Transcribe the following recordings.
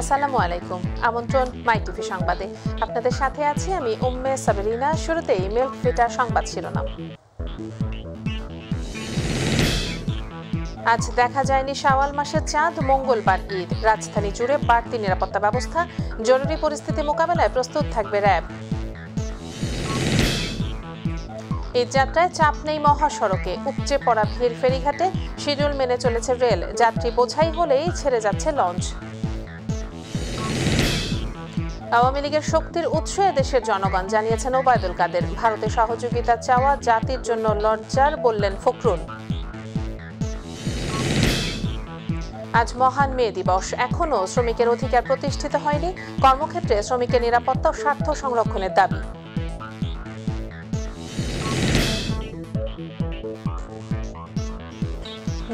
আসসালামু আলাইকুম। আমন্ত্রণ মাই টিভি সংবাদে। আপনাদের সাথে আছি আমি উম্মে সাবেরিনা। শুরুতেই মিল্ক ফিটা সংবাদ শিরোনাম। আজ দেখা যায়নি শাওয়াল মাসের চাঁদ, মঙ্গলবার ঈদ। রাজধানী জুড়ে বাড়তি নিরাপত্তা ব্যবস্থা। জরুরি পরিস্থিতি মোকাবেলায় প্রস্তুত থাকবে র্যাব। এই যাত্রায় চাপ নেই মহাসড়কে। উপচে পড়া ভিড় ফেরিঘাটে। শিডিউল মেনে চলেছে রেল। যাত্রী বোঝাই হলেই ছেড়ে যাচ্ছে লঞ্চ। আওয়ামী লীগের শক্তির উৎস দেশের জনগণ জানিয়েছেন ওবায়দুল কাদের। ভারতের সহযোগিতা চাওয়া, জাতির জন্য লজ্জার বললেন ফখরুল। আজ মহান মে দিবস। এখনও শ্রমিকের অধিকার প্রতিষ্ঠিত হয়নি। কর্মক্ষেত্রে শ্রমিকের নিরাপত্তা ও স্বার্থ সংরক্ষণের দাবি।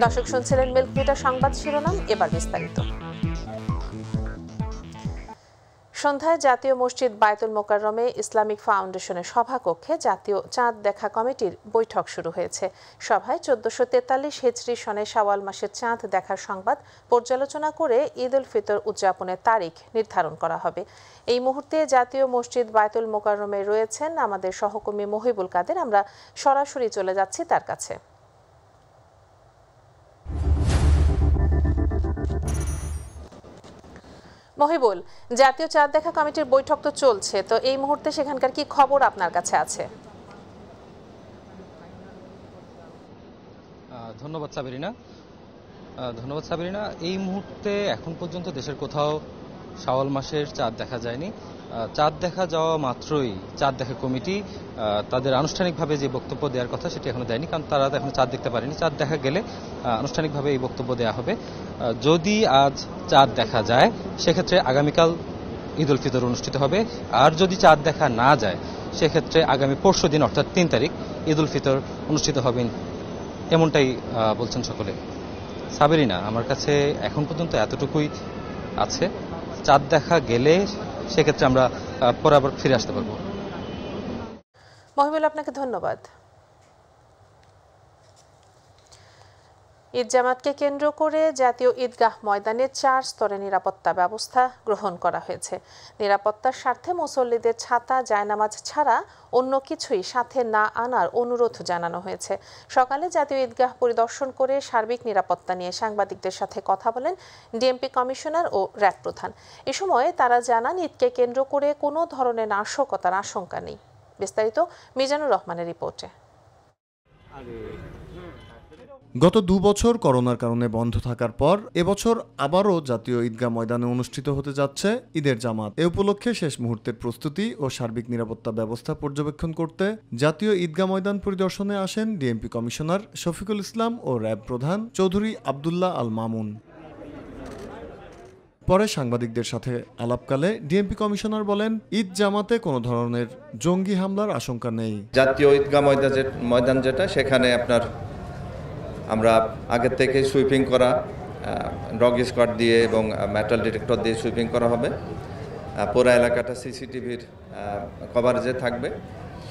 দর্শক শুনছিলেন মিল্ক সংবাদ শিরোনাম, এবার বিস্তারিত। সন্ধ্যায় জাতীয় মসজিদ বায়তুল মোকাররমে ইসলামিক ফাউন্ডেশনের সভাকক্ষে জাতীয় চাঁদ দেখা কমিটির বৈঠক শুরু হয়েছে। সভায় চোদ্দশো তেতাল্লিশ হেজরি সনে শাওয়াল মাসের চাঁদ দেখার সংবাদ পর্যালোচনা করে ঈদ উল ফিতর উদযাপনের তারিখ নির্ধারণ করা হবে। এই মুহূর্তে জাতীয় মসজিদ বায়তুল মোকাররমে রয়েছেন আমাদের সহকর্মী মহিবুল কাদের। আমরা সরাসরি চলে যাচ্ছি তার কাছে। মহিবুল, জাতীয় চাঁদ দেখা কমিটির বৈঠক তো চলছে, তো এই মুহূর্তে সেখানকার কি খবর আপনার কাছে আছে? ধন্যবাদ সাবেরিনা। ধন্যবাদ সাবেরিনা। এই মুহূর্তে এখন পর্যন্ত দেশের কোথাও শাওয়াল মাসের চাঁদ দেখা যায়নি। চাঁদ দেখা যাওয়া মাত্রই, চাঁদ দেখা কমিটি তাদের আনুষ্ঠানিকভাবে যে বক্তব্য দেওয়ার কথা সেটি এখনও দেয়নি, কারণ তারা এখন চাঁদ দেখতে পারেনি। চাঁদ দেখা গেলে আনুষ্ঠানিকভাবে এই বক্তব্য দেওয়া হবে। যদি আজ চাঁদ দেখা যায়, সেক্ষেত্রে আগামীকাল ঈদ উল ফিতর অনুষ্ঠিত হবে। আর যদি চাঁদ দেখা না যায়, সেক্ষেত্রে আগামী পরশু দিন, অর্থাৎ তিন তারিখ, ঈদ উল ফিতর অনুষ্ঠিত হবেন এমনটাই বলছেন সকলে। সাবেরিনা, আমার কাছে এখন পর্যন্ত এতটুকুই আছে। চাঁদ দেখা গেলে সেক্ষেত্রে আমরা পরে আবার ফিরে আসতে পারব। মহিবুল আপনাকে ধন্যবাদ। ঈদ জামাতকে কেন্দ্র করে জাতীয় ঈদগাহ ময়দানে চার স্তরে নিরাপত্তা ব্যবস্থা গ্রহণ করা হয়েছে। নিরাপত্তার স্বার্থে মুসল্লিদের ছাতা, জায়নামাজ ছাড়া অন্য কিছুই সাথে না আনার অনুরোধ জানানো হয়েছে। সকালে জাতীয় ঈদগাহ পরিদর্শন করে সার্বিক নিরাপত্তা নিয়ে সাংবাদিকদের সাথে কথা বলেন ডিএমপি কমিশনার ও র্যাব প্রধান। এ সময় তারা জানান, ঈদকে কেন্দ্র করে কোনো ধরনের নাশকতার আশঙ্কা নেই। বিস্তারিত মিজানুর রহমানের রিপোর্টে। গত দু বছর করোনার কারণে বন্ধ থাকার পর এবছর আবারও জাতীয় ঈদগাহ ময়দানে অনুষ্ঠিত হতে যাচ্ছে ঈদের জামাত। এ উপলক্ষে শেষ মুহূর্তের প্রস্তুতি ও সার্বিক নিরাপত্তা ব্যবস্থা পর্যবেক্ষণ করতে জাতীয় ঈদগাহ ময়দান পরিদর্শনে আসেন ডিএমপি কমিশনার শফিকুল ইসলাম ও র্যাব প্রধান চৌধুরী আবদুল্লাহ আল মামুন। পরে সাংবাদিকদের সাথে আলাপকালে ডিএমপি কমিশনার বলেন, ঈদ জামাতে কোনো ধরনের জঙ্গি হামলার আশঙ্কা নেই। জাতীয় ঈদগাহ ময়দান যেটা, সেখানে আপনার আমরা আগের থেকে সুইপিং করা ডগ স্কোয়াড দিয়ে এবং মেটাল ডিটেক্টর দিয়ে সুইপিং করা হবে। পুরো এলাকাটা সিসিটিভির কভারেজে থাকবে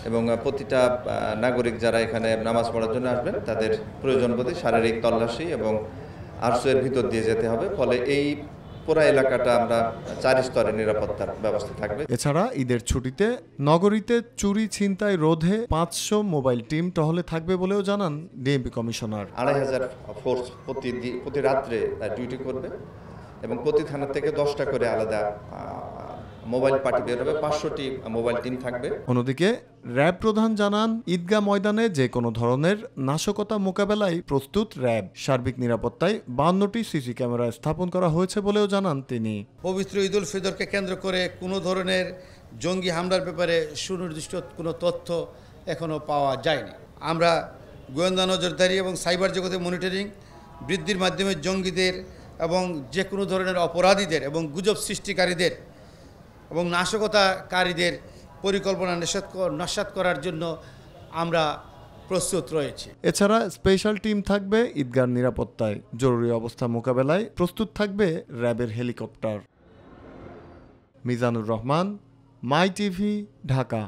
এবং প্রতিটা নাগরিক যারা এখানে নামাজ পড়ার জন্য আসবেন, তাদের প্রয়োজন প্রতি শারীরিক তল্লাশি এবং আর্সের ভিতর দিয়ে যেতে হবে। ফলে এই পুরা এলাকাটা আমরা চার স্তরে নিরাপত্তার ব্যবস্থা থাকবে। এছাড়া ঈদের ছুটিতে নগরীতে চুরি ছিনতাই রোধে পাঁচশো মোবাইল টিম টহলে থাকবে বলেও জানান ডিএমপি কমিশনার। আড়াই হাজার ফোর্স প্রতি প্রতি রাত্রে ডিউটি করবে এবং প্রতি থানা থেকে দশটা করে আলাদা মোবাইল পার্টি বের হবে পাঁচশোটি মোবাইল টিম থাকবে। অন্যদিকে র্যাব প্রধান জানান ঈদগাহ ময়দানে যে কোনো ধরনের নাশকতা মোকাবেলায় প্রস্তুত র্যাব। সার্বিক নিরাপত্তায় বান্নটি সিসি ক্যামেরা স্থাপন করা হয়েছে বলেও জানান তিনি। পবিত্র ঈদ উল ফিতরকে কেন্দ্র করে কোনো ধরনের জঙ্গি হামলার ব্যাপারে সুনির্দিষ্ট কোনো তথ্য এখনও পাওয়া যায়নি। আমরা গোয়েন্দা নজরদারি এবং সাইবার জগতে মনিটরিং বৃদ্ধির মাধ্যমে জঙ্গিদের এবং যে কোনো ধরনের অপরাধীদের এবং গুজব সৃষ্টিকারীদের এবং নাশকতাকারীদের পরিকল্পনা নিষেধ নস্বাত করার জন্য আমরা প্রস্তুত রয়েছে। এছাড়া স্পেশাল টিম থাকবে ঈদগার নিরাপত্তায়। জরুরি অবস্থা মোকাবেলায় প্রস্তুত থাকবে র্যাবের helicopter. Mizanur Rahman my TV Dhaka.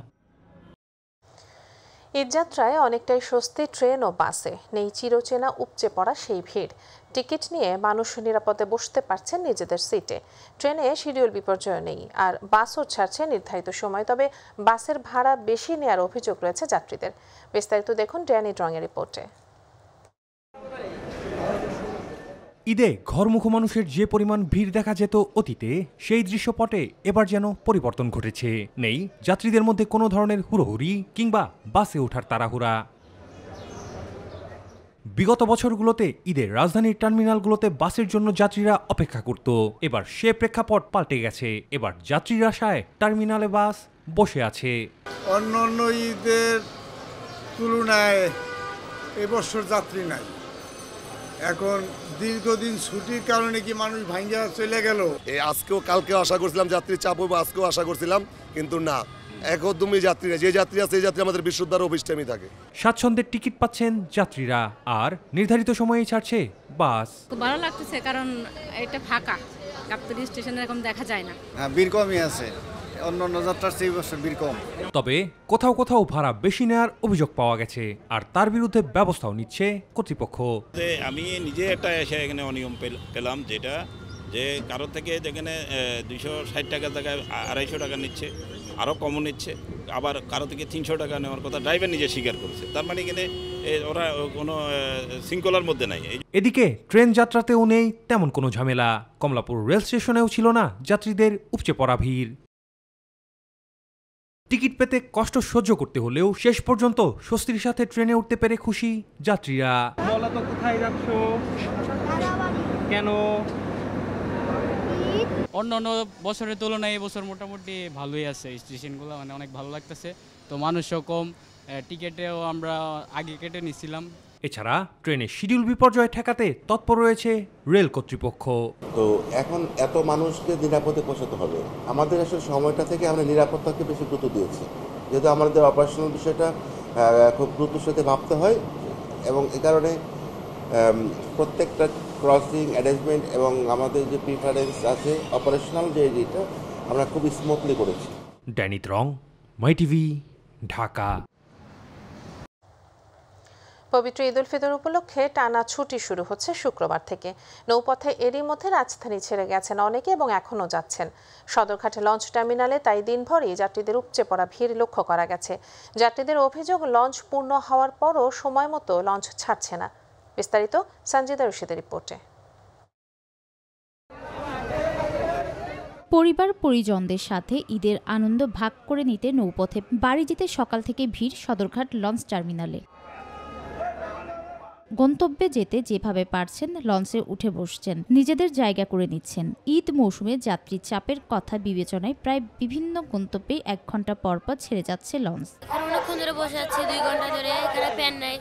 ঈদযাত্রায় অনেকটাই স্বস্তি ট্রেন ও বাসে। নেই চিরচেনা উপচে পড়া সেই ভিড়। টিকিট নিয়ে মানুষ নিরাপদে বসতে পারছেন নিজেদের সিটে। ট্রেনে শিডিউল বিপর্যয় নেই, আর বাসও ছাড়ছে নির্ধারিত সময়, তবে বাসের ভাড়া বেশি নেওয়ার অভিযোগ রয়েছে যাত্রীদের। বিস্তারিত দেখুন ড্যানি ড্রঙের রিপোর্টে। ঈদে ঘরমুখ মানুষের যে পরিমাণ ভিড় দেখা যেত অতীতে, সেই দৃশ্যপটে এবার যেন পরিবর্তন ঘটেছে। নেই যাত্রীদের মধ্যে কোনো ধরনের হুড়োহুড়ি কিংবা বাসে ওঠার তাড়াহুড়া। বিগত বছরগুলোতে ঈদের রাজধানীর টার্মিনালগুলোতে বাসের জন্য যাত্রীরা অপেক্ষা করত। এবার সে প্রেক্ষাপট পাল্টে গেছে। এবার যাত্রীর আশায় টার্মিনালে বাস বসে আছে। অন্য অন্য ঈদের তুলনায় এবছর যাত্রী নাই। এখন দীর্ঘদিন ছুটির কারণে কি মানুষ ভাঙ্গা চলে গেল? এই আজকেও কালকেও আশা করছিলাম যাত্রী চাপ হবে আজকেও আশা করছিলাম কিন্তু না। একদমই যাত্রী না যে যাত্রী আছে এই যাত্রী আমাদের বিশুদ্ধার অফিস টাইমই থাকে। স্বাচ্ছন্দ্যের টিকিট পাচ্ছেন যাত্রীরা। আর নির্ধারিত সময়েই ছাড়ছে বাস। খুব ভালো লাগতেছে কারণ এটা ফাঁকা। গাবতলি স্টেশনে এরকম দেখা যায় না। হ্যাঁ বীর কমই আছে। অন্য অন্য যাত্রার চেয়ে বছর বীর কম। তবে কোথাও কোথাও ভাড়া বেশি নেওয়ার অভিযোগ পাওয়া গেছে। আর তার বিরুদ্ধে ব্যবস্থাও নিচ্ছে কর্তৃপক্ষ। যে আমি নিজে একটা এসে এখানে অনিয়ম পেল- পেলাম যেটা যে কারোর থেকে যেখানে দুইশো শাট টাকার জায়গায় আড়াইশো টাকা নিচ্ছে। আরও কমও নিচ্ছে। আবার কারও থেকে তিনশো টাকা নেওয়ার কথা ড্রাইভার নিজে স্বীকার করেছে। তার মানে এখানে এ, ওরা কোনো শৃঙ্খলার মধ্যে নাই। এই এদিকে ট্রেন যাত্রাতেও নেই তেমন কোনো ঝামেলা। কমলাপুর রেল স্টেশনেও ছিল না যাত্রীদের উপচে পড়া ভিড়। টিকিট পেতে কষ্ট সহ্য করতে হলেও শেষ পর্যন্ত স্বস্তির সাথে ট্রেনে উঠতে পেরে খুশি যাত্রীরা। বলো তো কোথায় যাচ্ছ? কেন? অন্য অন্য বছরের তুলনায় এবছর মোটামুটি ভালোই আছে স্টেশনগুলো মানে অনেক ভালো লাগতেছে। তো মানুষও কম টিকিটেও আমরা আগে কেটে নিছিলাম। এছাড়া ট্রেনের শিডিউল বিপর্যয় ঠেকাতে তৎপর রয়েছে রেল কর্তৃপক্ষ। তো এখন এত মানুষকে নিরাপদে পৌঁছাতে হবে। আমাদের আসলে সময়টা থেকে আমরা নিরাপত্তাকে বেশি গুরুত্ব দিয়েছি। যেহেতু আমাদের অপারেশনাল বিষয়টা খুব গুরুত্বের সাথে ভাবতে হয় এবং এ কারণে প্রত্যেকটা ক্রসিং অ্যারেঞ্জমেন্ট এবং আমাদের যে প্রিফারেন্স আছে অপারেশনাল যে যেটা আমরা খুব স্মুথলি করেছি। Danit Rong my TV Dhaka. পবিত্র ঈদ উল ফিতর উপলক্ষে টানা ছুটি শুরু হচ্ছে শুক্রবার থেকে। নৌপথে এরই মধ্যে রাজধানী ছেড়ে গেছেন অনেকে এবং এখনও যাচ্ছেন। সদরঘাটে লঞ্চ টার্মিনালে তাই দিনভরই যাত্রীদের উপচে পড়া ভিড় লক্ষ্য করা গেছে। যাত্রীদের অভিযোগ লঞ্চ পূর্ণ হওয়ার পরও সময় মতো লঞ্চ ছাড়ছে না। বিস্তারিত সঞ্জিদা রশিদের রিপোর্টে। পরিবার পরিজনদের সাথে ঈদের আনন্দ ভাগ করে নিতে নৌপথে বাড়ি যেতে সকাল থেকে ভিড় সদরঘাট লঞ্চ টার্মিনালে। গন্তব্যে যেতে যেভাবে পারছেন লঞ্চে উঠে বসছেন নিজেদের জায়গা করে নিচ্ছেন। ঈদ মৌসুমে যাত্রী চাপের কথা বিবেচনায় প্রায় বিভিন্ন গন্তব্যে এক ঘণ্টা পর পর ছেড়ে যাচ্ছে লঞ্চ। অনেকক্ষণ ধরে বসে আছে দুই ঘণ্টা ধরে এখানে ফ্যান নাই।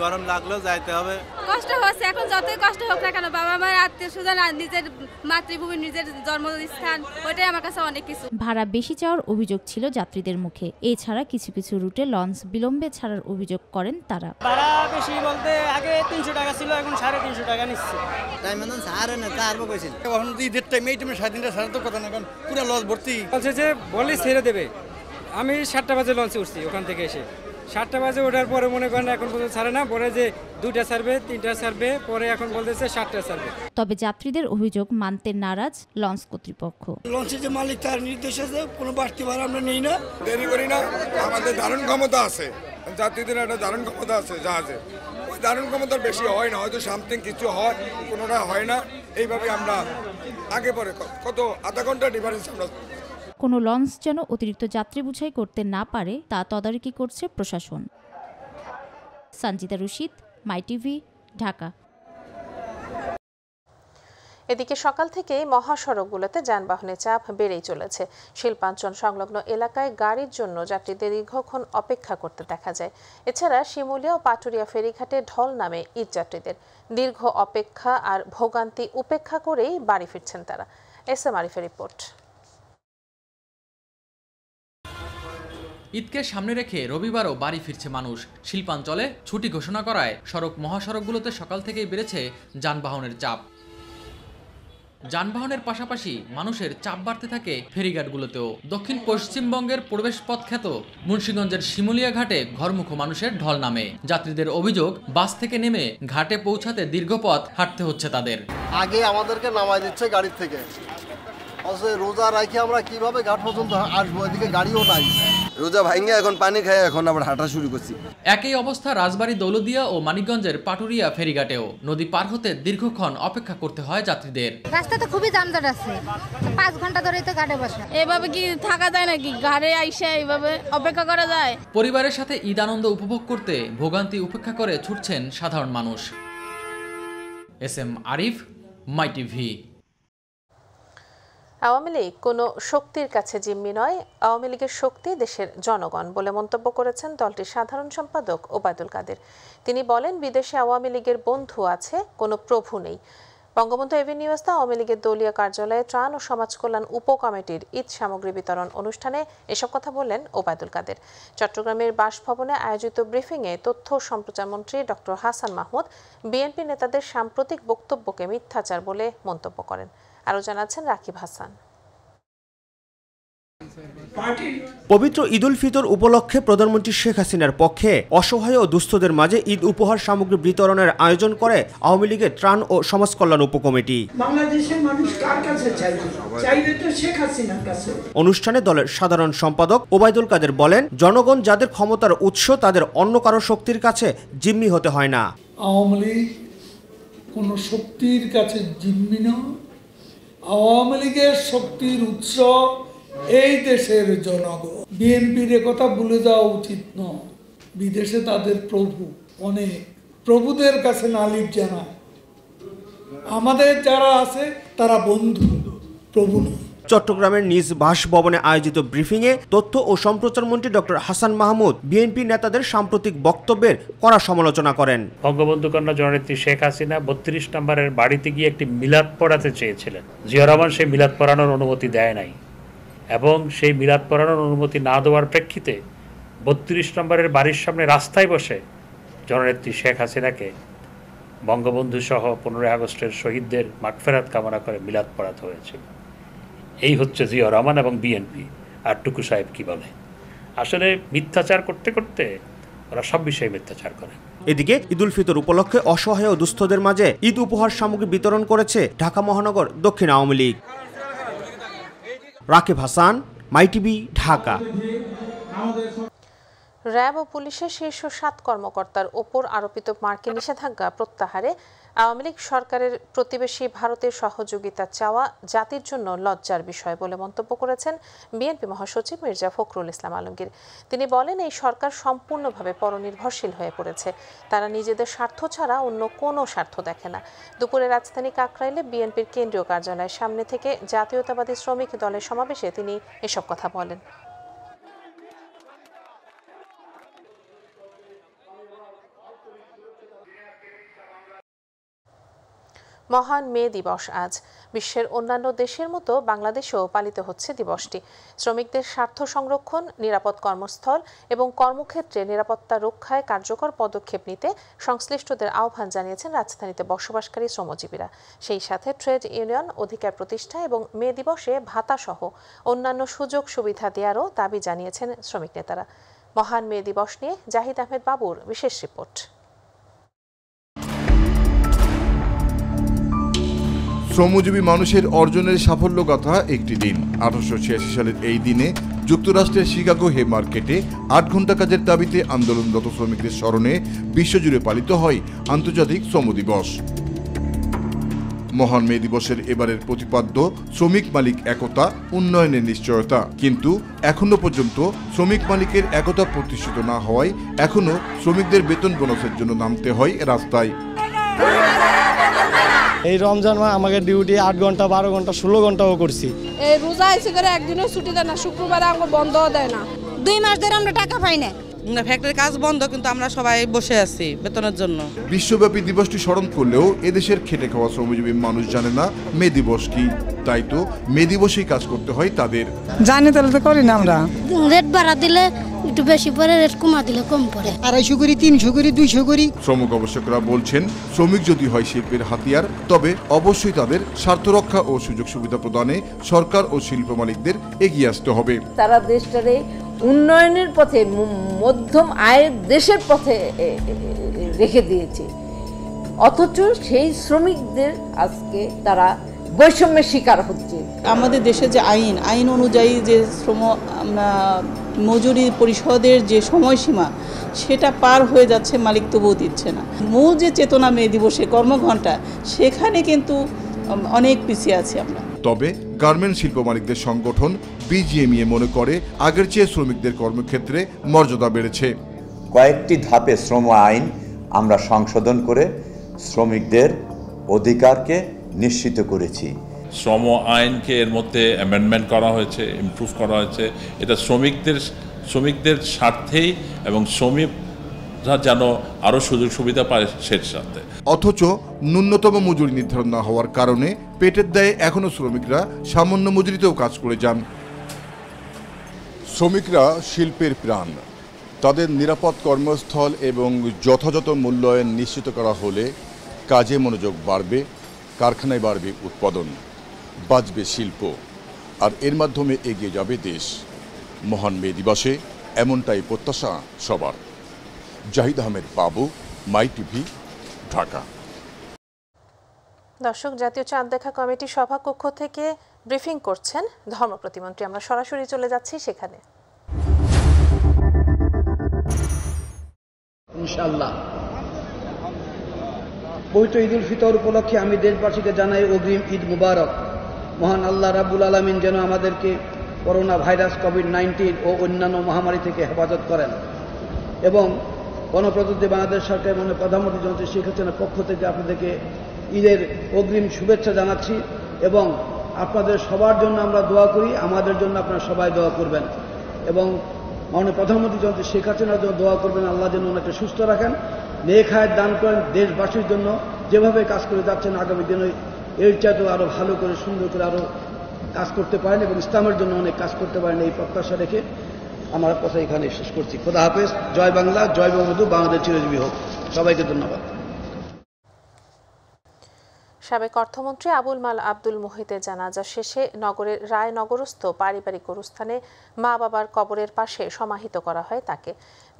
গরম লাগলেও যাইতে হবে। কষ্ট হচ্ছে এখন যতই কষ্ট হোক না কেন বাবা মার আত্মীয় স্বজন আর নিজের মাতৃভূমি নিজের জন্মস্থান ওইটাই আমার কাছে অনেক কিছু। ভাড়া বেশি চাওয়ার অভিযোগ ছিল যাত্রীদের মুখে। এছাড়া কিছু কিছু রুটে লঞ্চ বিলম্বে ছাড়ার অভিযোগ করেন তারা। ভাড়া বেশি বলতে আগে তিনশো টাকা ছিল এখন সাড়ে তিনশো টাকা নিচ্ছে। টাইম মতন সারে না তারবো কইছিল এখন ঈদের টাইম এই টাইমে সাড়ে তিনটা সাড়ে তো কথা না কারণ পুরো লস ভর্তি। বলছে যে বলে ছেড়ে দেবে। আমি সাতটা বাজে লঞ্চে উঠছি ওখান থেকে এসে। সাতটা বাজে ওঠার পরে মনে করেন এখন পর্যন্ত ছাড়ে না। পরে যে দুইটা ছাড়বে তিনটা ছাড়বে পরে এখন বলতেছে সাতটা ছাড়বে। তবে যাত্রীদের অভিযোগ মানতে নারাজ লঞ্চ কর্তৃপক্ষ। লঞ্চের যে মালিক তার নির্দেশ আছে কোনো বাড়তি ভাড়া আমরা নেই না। দেরি করি না আমাদের ধারণ ক্ষমতা আছে। যাত্রীদের একটা ধারণ ক্ষমতা আছে জাহাজে। ওই ধারণ ক্ষমতার বেশি হয় না হয়তো সামথিং কিছু হয় কোনোটা হয় না। এইভাবে আমরা আগে পরে কত আধা ঘণ্টা ডিফারেন্স আমরা কোনো লঞ্চ যেন অতিরিক্ত যাত্রী বুঝাই করতে না পারে, তা তদারকি করছে প্রশাসন। Sanjita Rashid, my TV, Dhaka. এদিকে সকাল থেকেই মহাসড়কগুলোতে যানবাহনের চাপ বেড়েই চলেছে। শিল্পাঞ্চল সংলগ্ন এলাকায় গাড়ির জন্য যাত্রীদের দীর্ঘক্ষণ অপেক্ষা করতে দেখা যায়। এছাড়া শিমুলিয়া ও পাটুরিয়া ফেরিঘাটে ঢল নামে যাত্রীদের। দীর্ঘ অপেক্ষা আর ভোগান্তি উপেক্ষা করেই বাড়ি ফিরছেন তারা। এস এম আরিফের রিপোর্ট। ঈদকে সামনে রেখে রবিবারও বাড়ি ফিরছে মানুষ। শিল্পাঞ্চলে ছুটি ঘোষণা করায় সড়ক মহাসড়কগুলোতে সকাল থেকেই বেড়েছে যানবাহনের চাপ। যানবাহনের পাশাপাশি মানুষের চাপ বাড়তে থাকে ফেরিঘাটগুলোতেও। দক্ষিণ পশ্চিমবঙ্গের প্রবেশপথ খ্যাত মুন্সীগঞ্জের শিমুলিয়া ঘাটে ঘরমুখ মানুষের ঢল নামে। যাত্রীদের অভিযোগ, বাস থেকে নেমে ঘাটে পৌঁছাতে দীর্ঘ পথ হাঁটতে হচ্ছে তাদের। আগে আমাদেরকে নামাই দিচ্ছে গাড়ির থেকে। রোজা রাখি আমরা কীভাবে ঘাট পর্যন্ত আসব? এদিকে গাড়িও নাই। রোজা ভাঙ্গে এখন পানি খায় এখন আবার হাঁটা শুরু করছি। একই অবস্থা রাজবাড়ী দৌলদিয়া ও মানিকগঞ্জের পাটুরিয়া ফেরিঘাটেও। নদী পার হতে দীর্ঘক্ষণ অপেক্ষা করতে হয় যাত্রীদের। রাস্তা তো খুবই যানজট আছে। পাঁচ ঘণ্টা ধরেই তো ঘাটে বসা। এভাবে কি থাকা যায় নাকি? ঘাড়ে আইসে এইভাবে অপেক্ষা করা যায়? পরিবারের সাথে ঈদ আনন্দ উপভোগ করতে ভোগান্তি উপেক্ষা করে ছুটছেন সাধারণ মানুষ। S M Arif my TV. Awami League কোনো শক্তির কাছে জিম্মি নয়। আওয়ামী লীগের শক্তি দেশের জনগণ বলে মন্তব্য করেছেন দলটির সাধারণ সম্পাদক ওবায়দুল কাদের। তিনি বলেন, বিদেশে আওয়ামী লীগের বন্ধু আছে, কোনো প্রভু নেই। বঙ্গবন্ধু এভিনিউস্তা আওয়ামী লীগের দলীয় কার্যালয়ে ত্রাণ ও সমাজ কল্যাণ উপকমিটির ঈদ সামগ্রী বিতরণ অনুষ্ঠানে এসব কথা বললেন ওবায়দুল কাদের। চট্টগ্রামের বাসভবনে আয়োজিত ব্রিফিংয়ে তথ্য সম্প্রচার মন্ত্রী ডক্টর হাসান মাহমুদ, বিএনপি নেতাদের সাম্প্রতিক বক্তব্যকে মিথ্যাচার বলে মন্তব্য করেন। আরও জানাচ্ছেন রাকিব হাসান। পবিত্র ঈদুল ফিতর উপলক্ষে প্রধানমন্ত্রী শেখ হাসিনার পক্ষে অসহায় ও দুস্থদের মাঝে ঈদ উপহার সামগ্রী বিতরণের আয়োজন করে আওয়ামী লীগের ত্রাণ ও সমাজ কল্যাণ উপকমিটি। বাংলাদেশের মানুষ কার কাছে চাইবে? চাইবে তো শেখ হাসিনার কাছে। অনুষ্ঠানে দলের সাধারণ সম্পাদক ওবায়দুল কাদের বলেন জনগণ যাদের ক্ষমতার উৎস তাদের অন্য কারও শক্তির কাছে জিম্মি হতে হয় না। আওয়ামী লীগ কোনো শক্তির কাছে জিম্মি নয়। আওয়ামী লীগের শক্তির উৎস এই দেশের জনগণ। বিএনপির কথা ভুলে যাওয়া উচিত নয়। বিদেশে তাদের প্রভু, অনেক। প্রভুদের কাছে নালিপ জানায়। আমাদের যারা আছে, তারা বন্ধু, প্রভু নয়। চট্টগ্রামের নিজ বাসভবনে আয়োজিত ব্রিফিংয়ে তথ্য ও সম্প্রচার মন্ত্রী ডক্টর হাসান মাহমুদ বিএনপি নেতাদের সাম্প্রতিক বক্তব্যের কড়া সমালোচনা করেন। বঙ্গবন্ধু কন্যা জননেত্রী শেখ হাসিনা বত্রিশ নম্বরের বাড়িতে গিয়ে একটি মিলাদ পড়াতে চেয়েছিলেন। জিয়া রহমান সেই মিলাদ পড়ানোর অনুমতি দেয় নাই এবং সেই মিলাদ পড়ানোর অনুমতি না দেওয়ার প্রেক্ষিতে বত্রিশ নম্বরের বাড়ির সামনে রাস্তায় বসে জননেত্রী শেখ হাসিনাকে বঙ্গবন্ধু সহ পনেরোই আগস্টের শহীদদের মাগফেরাত কামনা করে মিলাদ পড়াতে হয়েছিল। এই হচ্ছে জিয়া রহমান এবং বিএনপি। আর টুকু সাহেব কি বলে? আসলে মিথ্যাচার করতে করতে ওরা সব বিষয়ে মিথ্যাচার করে। এদিকে ঈদুল ফিতর উপলক্ষে অসহায় ও দুস্থদের মাঝে ঈদ উপহার সামগ্রী বিতরণ করেছে ঢাকা মহানগর দক্ষিণ Awami League. Rakib Hasan my TV Dhaka. RAB ও পুলিশের শীর্ষ সাত কর্মকর্তার ওপর আরোপিত মার্কে নিষেধাজ্ঞা প্রত্যাহারে আওয়ামী লীগ সরকারের প্রতিবেশী ভারতের সহযোগিতা চাওয়া জাতির জন্য লজ্জার বিষয় বলে মন্তব্য করেছেন বিএনপি মহাসচিব মির্জা ফখরুল ইসলাম আলমগীর। তিনি বলেন, এই সরকার সম্পূর্ণভাবে পরনির্ভরশীল হয়ে পড়েছে। তারা নিজেদের স্বার্থ ছাড়া অন্য কোনো স্বার্থ দেখে না। দুপুরে রাজধানী কাকরাইলে বিএনপির কেন্দ্রীয় কার্যালয়ের সামনে থেকে জাতীয়তাবাদী শ্রমিক দলের সমাবেশে তিনি এসব কথা বলেন। মহান মে দিবস আজ। বিশ্বের অন্যান্য দেশের মতো বাংলাদেশেও পালিত হচ্ছে দিবসটি। শ্রমিকদের স্বার্থ সংরক্ষণ, নিরাপদ কর্মস্থল এবং কর্মক্ষেত্রে নিরাপত্তা রক্ষায় কার্যকর পদক্ষেপ নিতে সংশ্লিষ্টদের আহ্বান জানিয়েছেন রাজধানীতে বসবাসকারী শ্রমজীবীরা। সেই সাথে ট্রেড ইউনিয়ন, অধিকার প্রতিষ্ঠা এবং মে দিবসে ভাতা সহ অন্যান্য সুযোগ সুবিধা দেওয়ারও দাবি জানিয়েছেন শ্রমিক নেতারা। মহান মে দিবস নিয়ে জাহিদ আহমেদ বাবুর বিশেষ রিপোর্ট। শ্রমজীবী মানুষের অর্জনের সাফল্য কথা একটি দিন। আঠারোশো ছিয়াশি সালের এই দিনে যুক্তরাষ্ট্রের শিকাগো হে মার্কেটে আট ঘণ্টা কাজের দাবিতে আন্দোলনরত শ্রমিকদের স্মরণে বিশ্বজুড়ে পালিত হয় আন্তর্জাতিক শ্রম দিবস। মহান মে দিবসের এবারের প্রতিপাদ্য, শ্রমিক মালিক একতা, উন্নয়নের নিশ্চয়তা। কিন্তু এখনও পর্যন্ত শ্রমিক মালিকের একতা প্রতিষ্ঠিত না হওয়ায় এখনও শ্রমিকদের বেতন বোনাসের জন্য নামতে হয় রাস্তায়। এই রমজান মাস আমাকে ডিউটি আট ঘণ্টা বারো ঘণ্টা ষোলো ঘন্টাও করছি। এই রোজা এসে করে একদিনও ছুটি দেয় না শুক্রবারে আমাকে বন্ধও দেয় না। দুই মাস ধরে আমরা টাকা পাই না। না ফ্যাক্টরির কাজ বন্ধ কিন্তু আমরা সবাই বসে আছি বেতনের জন্য। বিশ্বব্যাপী দিবসটি স্মরণ করলেও এদেশের খেটে খাওয়া শ্রমজীবী মানুষ জানে না মে দিবস কি। তাই তো মে দিবসেই কাজ করতে হয় তাদের। জানি তাহলে তো করি না আমরা। রেট বাড়া দিলে একটু বেশি পরে রেট কমা দিলে কম পড়ে আড়াইশো করি তিনশো করি দুইশো করি। শ্রম গবেষকরা বলছেন শ্রমিক যদি হয় শিল্পের হাতিয়ার তবে অবশ্যই তাদের স্বার্থ রক্ষা ও সুযোগ সুবিধা প্রদানে সরকার ও শিল্প মালিকদের এগিয়ে আসতে হবে। তারা দেশটারে উন্নয়নের পথে মধ্যম আয়ের দেশের পথে রেখে দিয়েছে। অথচ সেই শ্রমিকদের আজকে তারা বৈষম্যের শিকার হচ্ছে। আমাদের দেশে যে আইন আইন অনুযায়ী যে শ্রম আমরা মজুরি পরিষদের যে সময়সীমা সেটা পার হয়ে যাচ্ছে মালিক তবুও দিচ্ছে না। মূল যে চেতনা মে দিবসে কর্মঘণ্টা সেখানে কিন্তু অনেক পিছিয়ে আছি আমরা। তবে গার্মেন্ট শিল্প মালিকদের সংগঠন বিজিএমইএ মনে করে আগের চেয়ে শ্রমিকদের কর্মক্ষেত্রে মর্যাদা বেড়েছে। কয়েকটি ধাপে শ্রম আইন আমরা সংশোধন করে শ্রমিকদের অধিকারকে নিশ্চিত করেছি। শ্রম আইনকে এর মধ্যে অ্যামেন্ডমেন্ট করা হয়েছে ইমপ্রুভ করা হয়েছে। এটা শ্রমিকদের শ্রমিকদের স্বার্থেই এবং শ্রমিকরা যেন আরও সুযোগ সুবিধা পায় সের সাথে অথচ ন্যূনতম মজুরি নির্ধারণ না হওয়ার কারণে পেটের দায়ে এখনও শ্রমিকরা সামান্য মজুরিতেও কাজ করে যান। শ্রমিকরা শিল্পের প্রাণ। তাদের নিরাপদ কর্মস্থল এবং যথাযথ মূল্যায়ন নিশ্চিত করা হলে কাজে মনোযোগ বাড়বে, কারখানায় বাড়বে উৎপাদন। বাঁচবে শিল্প। আর এর মাধ্যমে এগিয়ে যাবে দেশ। মহান মে দিবসে এমনটাই প্রত্যাশা সবার। জাহিদ আহমেদ বাবু মাই টিভি ঢাকা। দর্শক জাতীয় চাঁদ দেখা কমিটি সভাকক্ষ থেকে ব্রিফিং করছেন ধর্ম প্রতিমন্ত্রী। আমরা সরাসরি চলে যাচ্ছি সেখানে। ইনশাল্লাহ পবিত্র ঈদ উল ফিতর উপলক্ষে আমি দেশবাসীকে জানাই অগ্রিম ঈদ মুবারক। মহান আল্লাহ রাবুল আলমিন যেন আমাদেরকে করোনা ভাইরাস কোভিড নাইন্টিন ও অন্যান্য মহামারী থেকে হেফাজত করেন। এবং গণপ্রজাতন্ত্রী বাংলাদেশ সরকার এবং প্রধানমন্ত্রী জনতা শেখ হাসিনার পক্ষ থেকে আপনাদেরকে ঈদের অগ্রিম শুভেচ্ছা জানাচ্ছি এবং আপনাদের সবার জন্য আমরা দোয়া করি, আমাদের জন্য আপনারা সবাই দোয়া করবেন। এবং মাননীয় প্রধানমন্ত্রী জনতা শেখ হাসিনার জন্য দোয়া করবেন, আল্লাহ যেন ওনাকে সুস্থ রাখেন, নেক দান করেন দেশবাসীর জন্য। যেভাবে কাজ করে যাচ্ছেন, আগামী দিনে এর তো আরও ভালো করে, সুন্দর করে আরও কাজ করতে পারেন এবং ইসলামের জন্য অনেক কাজ করতে পারেন এই প্রত্যাশা রেখে আমার কথা এখানে শেষ করছি। খোদা হাফেজ। জয় বাংলা, জয় বঙ্গবন্ধু। বাংলাদেশ চিরজীবী হোক। সবাইকে ধন্যবাদ। সাবেক অর্থমন্ত্রী আবুল মাল আব্দুল মোহিতের জানাজা শেষে নগরের রায়নগরস্থ পারিবারিক গোরস্থানে মা বাবার কবরের পাশে সমাহিত করা হয় তাকে।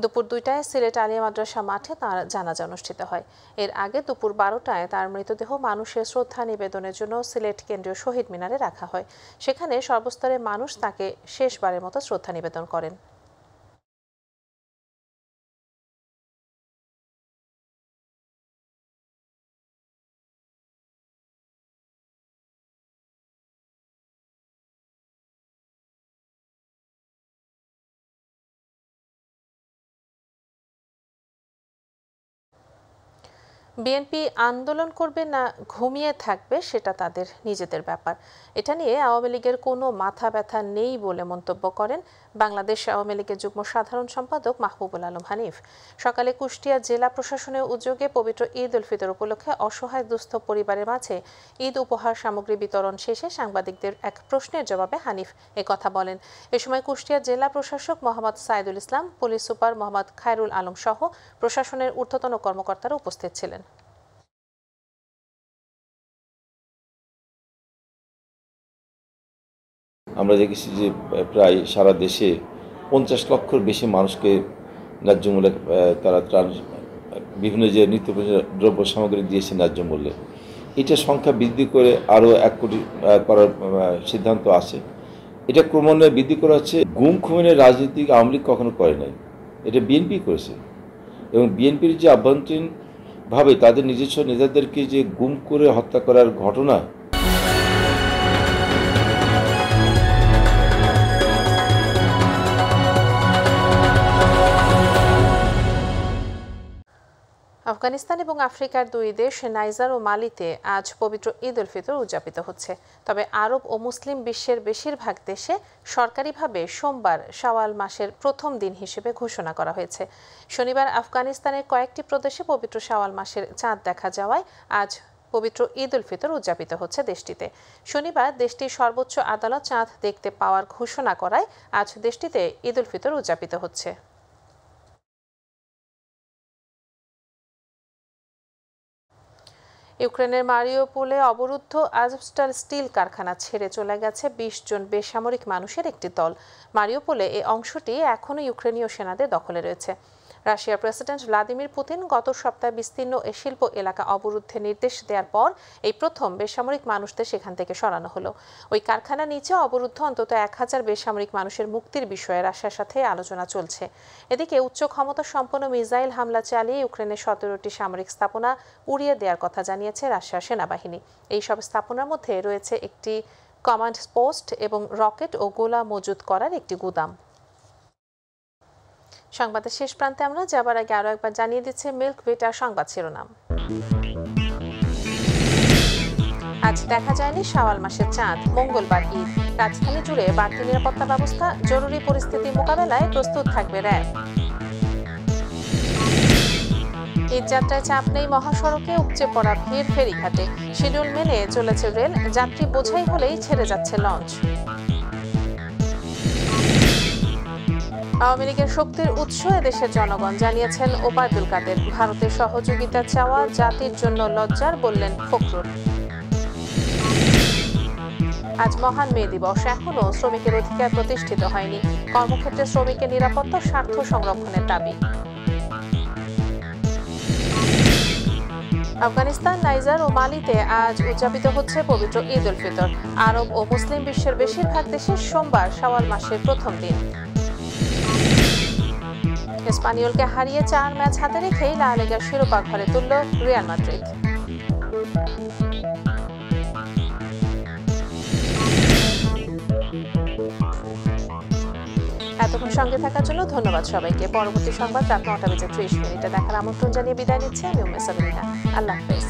দুপুর দুইটায় সিলেট আলিয়া মাদ্রাসা মাঠে তার জানাজা অনুষ্ঠিত হয়। এর আগে দুপুর বারোটায় তার মৃতদেহ মানুষের শ্রদ্ধা নিবেদনের জন্য সিলেট কেন্দ্রীয় শহীদ মিনারে রাখা হয়। সেখানে সর্বস্তরের মানুষ তাকে শেষবারের মতো শ্রদ্ধা নিবেদন করেন। বিএনপি আন্দোলন করবে না, ঘুমিয়ে থাকবে, সেটা তাদের নিজেদের ব্যাপার। এটা নিয়ে আওয়ামী লীগের কোনো মাথা ব্যথা নেই বলে মন্তব্য করেন বাংলাদেশ আওয়ামী লীগের যুগ্ম সাধারণ সম্পাদক মাহবুবুল আলম হানিফ। সকালে কুষ্টিয়া জেলা প্রশাসনের উদ্যোগে পবিত্র ঈদ উল ফিতর উপলক্ষে অসহায় দুস্থ পরিবারের মাঝে ঈদ উপহার সামগ্রী বিতরণ শেষে সাংবাদিকদের এক প্রশ্নের জবাবে হানিফ কথা বলেন। এ সময় কুষ্টিয়া জেলা প্রশাসক মোহাম্মদ সাইদুল ইসলাম, পুলিশ সুপার মোহাম্মদ খায়রুল আলম সহ প্রশাসনের ঊর্ধ্বতন কর্মকর্তারা উপস্থিত ছিলেন। আমরা দেখেছি যে প্রায় সারা দেশে পঞ্চাশ লক্ষর বেশি মানুষকে ন্যায্য মূল্যে তারা ত্রাণ, বিভিন্ন যে নিত্য দ্রব্য সামগ্রী দিয়েছে ন্যায্য মূল্যে। এটা সংখ্যা বৃদ্ধি করে আরও এক কোটি করার সিদ্ধান্ত আছে। এটা ক্রমান্বয়ে বৃদ্ধি করা হচ্ছে। গুম খুমিনের রাজনীতি আওয়ামী লীগ কখনো করে নাই। এটা বিএনপি করেছে। এবং বিএনপির যে আভ্যন্তরীণভাবে তাদের নিজস্ব নেতাদেরকে যে গুম করে হত্যা করার ঘটনা আফগানিস্তান এবং আফ্রিকার দুই দেশ নাইজার ও মালিতে আজ পবিত্র ঈদ উল ফিতর উদযাপিত হচ্ছে। তবে আরব ও মুসলিম বিশ্বের বেশিরভাগ দেশে সরকারিভাবে সোমবার শাওয়াল মাসের প্রথম দিন হিসেবে ঘোষণা করা হয়েছে। শনিবার আফগানিস্তানের কয়েকটি প্রদেশে পবিত্র শাওয়াল মাসের চাঁদ দেখা যাওয়ায় আজ পবিত্র ঈদ উল ফিতর উদযাপিত হচ্ছে দেশটিতে। শনিবার দেশটির সর্বোচ্চ আদালত চাঁদ দেখতে পাওয়ার ঘোষণা করায় আজ দেশটিতে ঈদ উল ফিতর উদযাপিত হচ্ছে। ইউক্রেনের মারিওপোলে অবরুদ্ধ আজবস্টার স্টিল কারখানা ছেড়ে চলে গেছে বিশ জন বেসামরিক মানুষের একটি দল। মারিওপোলে এ অংশটি এখনও ইউক্রেনীয় সেনাদের দখলে রয়েছে। রাশিয়ার প্রেসিডেন্ট ভ্লাদিমির পুতিন গত সপ্তাহে বিস্তীর্ণ এ শিল্প এলাকা অবরুদ্ধে নির্দেশ দেওয়ার পর এই প্রথম বেসামরিক মানুষদের সেখান থেকে সরানো হলো। ওই কারখানা নিচে অবরুদ্ধ অন্তত এক হাজার বেসামরিক মানুষের মুক্তির বিষয়ে রাশিয়ার সাথে আলোচনা চলছে। এদিকে উচ্চ ক্ষমতা সম্পন্ন মিসাইল হামলা চালিয়ে ইউক্রেনের সতেরোটি সামরিক স্থাপনা উড়িয়ে দেওয়ার কথা জানিয়েছে রাশিয়ার সেনাবাহিনী। এই সব স্থাপনার মধ্যে রয়েছে একটি কমান্ড পোস্ট এবং রকেট ও গোলা মজুত করার একটি গুদাম। সংবাদের শেষ প্রান্তে আমরা যাবার আগে আরও একবার জানিয়ে দিচ্ছে মিল্ক বেটার সংবাদ শিরোনাম। আজ দেখা যায়নি শাওয়াল মাসের চাঁদ, মঙ্গলবার ঈদ। রাজধানী জুড়ে বাড়তি নিরাপত্তা ব্যবস্থা, জরুরি পরিস্থিতি মোকাবেলায় প্রস্তুত থাকবে র্যাব। ঈদ যাত্রায় চাপ নেই মহাসড়কে, উপচে পড়া ভিড় ফেরিঘাটে। শিডিউল মেনে চলেছে রেল, যাত্রী বোঝাই হলেই ছেড়ে যাচ্ছে লঞ্চ। আওয়ামী লীগের শক্তির উৎস এদেশের জনগণ, জানিয়েছেন ওবায়দুল কাদের। ভারতের সহযোগিতা চাওয়া জাতির জন্য লজ্জার বললেন ফখরুল। আজ মহান মে দিবস এখনও শ্রমিকের অধিকার প্রতিষ্ঠিত হয়নি। কর্মক্ষেত্রে শ্রমিকের নিরাপত্তা স্বার্থ সংরক্ষণের দাবি। আফগানিস্তান, নাইজার ও মালিতে আজ উদযাপিত হচ্ছে পবিত্র ঈদ উল ফিতর। আরব ও মুসলিম বিশ্বের বেশিরভাগ দেশে সোমবার, শাওয়াল মাসের প্রথম দিন। স্পানিয়লকে হারিয়ে চার ম্যাচ হাতে রেখেই লা লিগার শিরোপা ঘরে তুলল রিয়াল মাদ্রিদ। এতক্ষণ সঙ্গে থাকার জন্য ধন্যবাদ সবাইকে। পরবর্তী সংবাদ রাত নটা বেজে ত্রিশ মিনিটে দেখার আমন্ত্রণ জানিয়ে বিদায় নিচ্ছে। আমি উমেশ আল্লাহ হাফেজ।